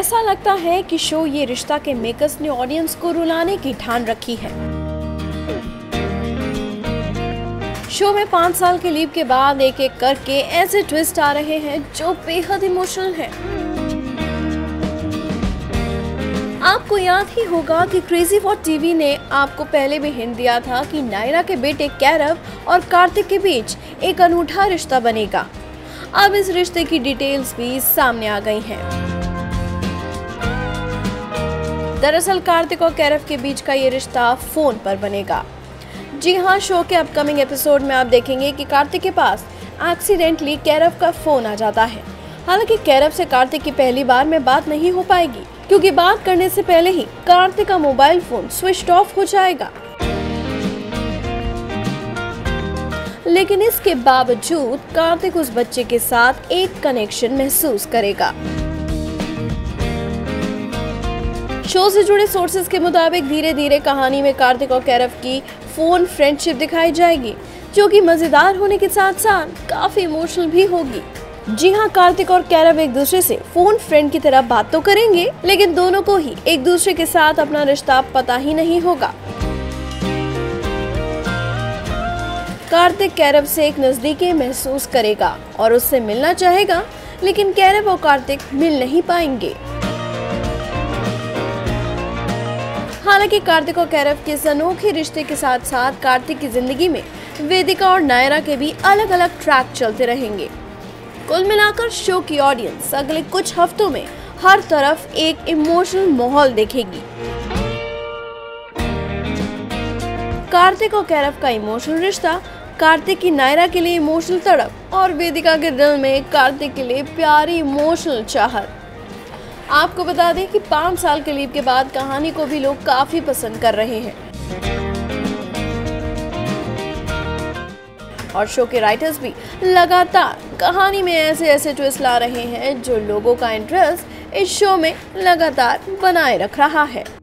ऐसा लगता है कि शो ये रिश्ता के मेकर्स ने ऑडियंस को रुलाने की ठान रखी है शो में पाँच साल के लीव के बाद एक एक करके ऐसे ट्विस्ट आ रहे हैं जो बेहद इमोशनल हैं। आपको याद ही होगा कि क्रेजी फॉर टीवी ने आपको पहले भी हिंट दिया था कि नायरा के बेटे कैरव और कार्तिक के बीच एक अनूठा रिश्ता बनेगा अब इस रिश्ते की डिटेल्स भी सामने आ गई हैं। दरअसल कार्तिक और कैरफ के बीच का ये रिश्ता फ़ोन पर बनेगा। जी हाँ शो के अपकमिंग एपिसोड में आप देखेंगे कि कार्तिक के पास एक्सीडेंटली कैरफ का फ़ोन आ जाता है। हालाँकि कैरफ से कार्तिक की पहली बार में बात नहीं हो पाएगी, क्योंकि बात करने से पहले ही कार्तिक का मोबाइल फ़ोन स्विच ऑफ़ हो जाएगा। लेकिन इसके बावजूद कार्तिक उस बच्चे के साथ एक कनेक्शन महसूस करेगा। शो से जुड़े सोर्सेज के मुताबिक धीरे धीरे कहानी में कार्तिक और कैरव की फ़ोन फ्रेंडशिप दिखाई जाएगी, जो कि मज़ेदार होने के साथ साथ काफ़ी इमोशनल भी होगी। जी हाँ कार्तिक और कैरव एक दूसरे से फ़ोन फ्रेंड की तरह बात तो करेंगे, लेकिन दोनों को ही एक दूसरे के साथ अपना रिश्ता पता ही नहीं होगा। कार्तिक कैरव से एक नजदीकी महसूस करेगा और उससे मिलना चाहेगा, लेकिन कैरव और कार्तिक मिल नहीं पाएँगे। हालाँकि कार्तिक और कैरव के इस अनोखे रिश्ते के साथ साथ कार्तिक की ज़िंदगी में वेदिका और नायरा के भी अलग अलग ट्रैक चलते रहेंगे। कुल मिलाकर शो की ऑडियंस अगले कुछ हफ्तों में हर तरफ़ एक इमोशनल माहौल देखेगी। कार्तिक और कैरव का इमोशनल रिश्ता, कार्तिक की नायरा के लिए इमोशनल तड़प और वेदिका के दिल में कार्तिक के लिए प्यारी इमोशनल चाहत। आपको बता दें कि पाँच साल के लीप के बाद कहानी को भी लोग काफ़ी पसंद कर रहे हैं। और शो के राइटर्स भी लगातार कहानी में ऐसे ऐसे ट्विस्ट ला रहे हैं जो लोगों का इंटरेस्ट इस शो में लगातार बनाए रख रहा है।